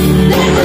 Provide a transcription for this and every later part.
Thank you.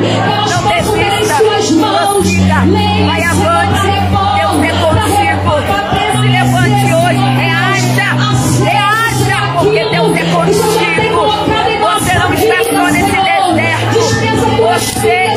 Não desista, comer as. Vai avante. Deus é contigo. Se levante hoje. Reaja. Reaja, porque Deus é contigo. Você não está só nesse deserto. Você